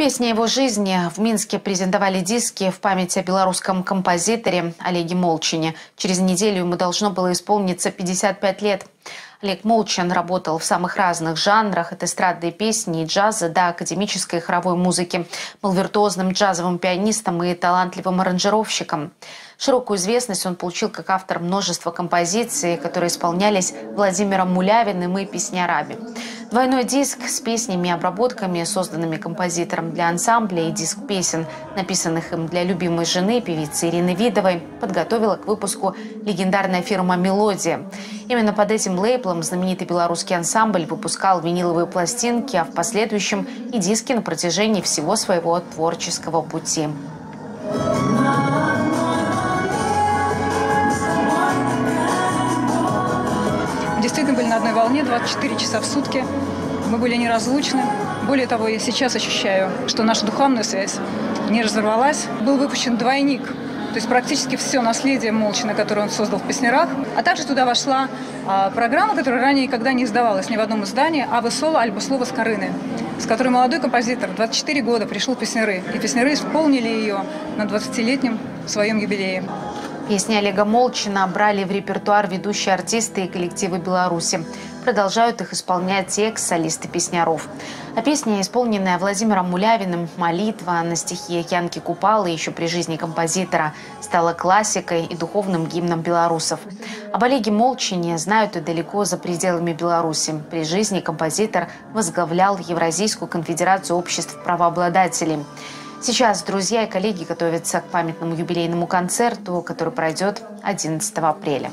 Песня его жизни. В Минске презентовали диски в память о белорусском композиторе Олеге Молчине. Через неделю ему должно было исполниться 55 лет. Олег Молчан работал в самых разных жанрах, от эстрадной песни и джаза до академической хоровой музыки. Был виртуозным джазовым пианистом и талантливым аранжировщиком. Широкую известность он получил как автор множества композиций, которые исполнялись Владимиром Мулявиным и песнярами. Двойной диск с песнями и обработками, созданными композитором для ансамбля, и диск песен, написанных им для любимой жены, певицы Ирины Видовой, подготовила к выпуску легендарная фирма «Мелодия». Именно под этим лейблом знаменитый белорусский ансамбль выпускал виниловые пластинки, а в последующем и диски на протяжении всего своего творческого пути. Действительно были на одной волне 24 часа в сутки. Мы были неразлучны. Более того, я сейчас ощущаю, что наша духовная связь не разорвалась. Был выпущен двойник, то есть практически все наследие Молчина, которое он создал в «Песнярах». А также туда вошла а, программа, которая ранее никогда не издавалась ни в одном издании, а «Соло Альба Слово с Корыны», с которой молодой композитор 24 года пришел в «Песняры». И «Песняры» исполнили ее на 20-летнем своем юбилее. Песни Олега Молчина брали в репертуар ведущие артисты и коллективы Беларуси. Продолжают их исполнять экс-солисты песняров. А песня, исполненная Владимиром Мулявиным «Молитва» на стихи Янки Купалы еще при жизни композитора, стала классикой и духовным гимном белорусов. Об Олеге Молчине знают и далеко за пределами Беларуси. При жизни композитор возглавлял Евразийскую конфедерацию обществ правообладателей. Сейчас друзья и коллеги готовятся к памятному юбилейному концерту, который пройдет 11 апреля.